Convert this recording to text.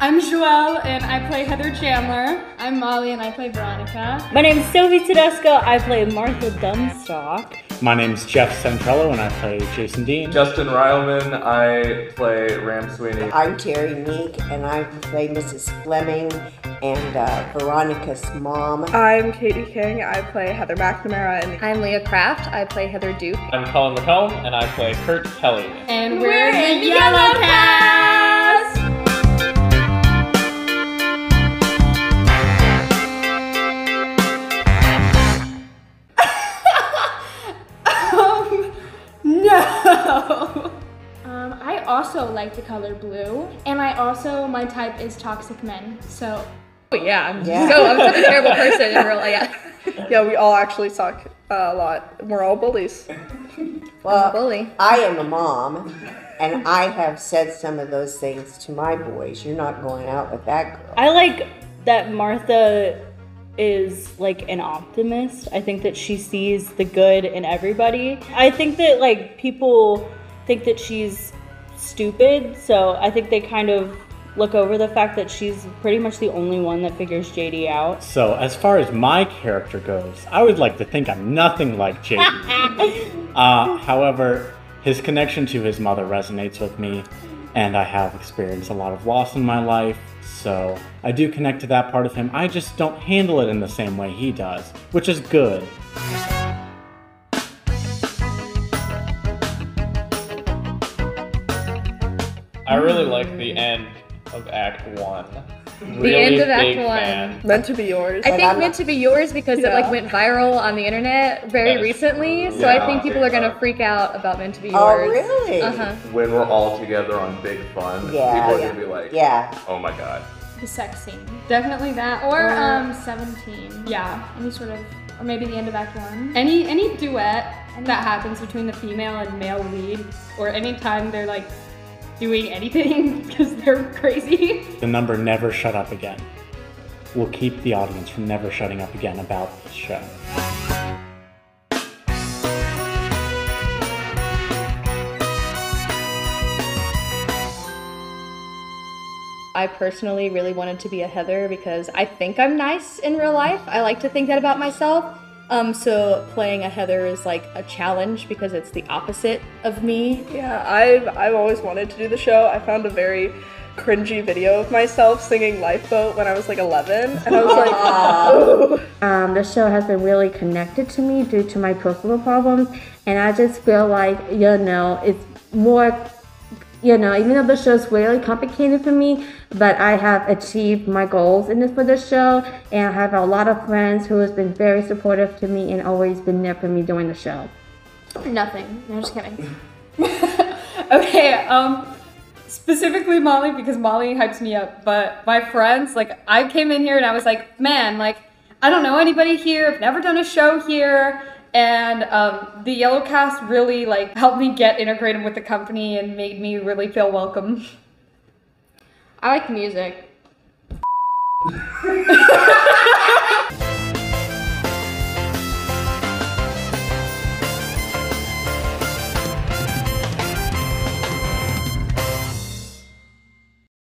I'm Joelle and I play Heather Chandler. I'm Molly and I play Veronica. My name is Sofie Tedesco. I play Martha Dunstock. My name's Jeff Centrello and I play Jason Dean. Justin Reilman, I play Ram Sweeney. I'm Terry Neack and I play Mrs. Fleming and uh, Veronica's mom. I'm Katie King. I play Heather McNamara. And I'm Leah Craft. I play Heather Duke. I'm Cullen McComb and I play Kurt Kelly. And we're, we're in the Yellow Cast! Also like the color blue, and I also, my type is toxic men, so. Oh, yeah, I'm, Yeah. so I'm such a terrible person in real life. Yeah. yeah, we all actually suck uh, a lot. We're all bullies. Well, bully. I am a mom and I have said some of those things to my boys. You're not going out with that girl. I like that Martha is like an optimist. I think that she sees the good in everybody. I think that like people think that she's stupid, so I think they kind of look over the fact that she's pretty much the only one that figures JD out. So, as far as my character goes, I would like to think I'm nothing like JD. uh, however, his connection to his mother resonates with me, and I have experienced a lot of loss in my life, so I do connect to that part of him. I just don't handle it in the same way he does, which is good. I really like the end of Act One. The Really end of Act One. fan. Meant to be yours. I think I'm meant not- to be yours because it like went viral on the internet very That is recently. So true. I think people are gonna freak out about meant to be yours. Oh, really? Uh huh. When we're all together on Big Fun, Yeah, people are yeah. gonna be like, Yeah. oh my god. The sex scene. Definitely that. Or Or, um, 17. yeah. Any sort of, or maybe the end of Act One. Any any duet that happens between the female and male lead, or anytime they're like doing anything because they're crazy. The number Never Shut Up Again will keep the audience from never shutting up again about this show. I personally really wanted to be a Heather because I think I'm nice in real life. I like to think that about myself. Um, so playing a Heather is like a challenge because it's the opposite of me. Yeah, I've I've always wanted to do the show. I found a very cringy video of myself singing Lifeboat when I was like 11, and I was like, oh. Um, the show has been really connected to me due to my personal problems, and I just feel like you know it's more, you know, even though the show is really complicated for me, but I have achieved my goals in this for this show, and I have a lot of friends who has been very supportive to me and always been there for me during the show. Nothing. No, just kidding. okay, um, specifically Molly because Molly hypes me up. But my friends, like, I came in here and I was like, man, like, I don't know anybody here. I've never done a show here. And um, the Yellow Cast really like helped me get integrated with the company and made me really feel welcome. I like music.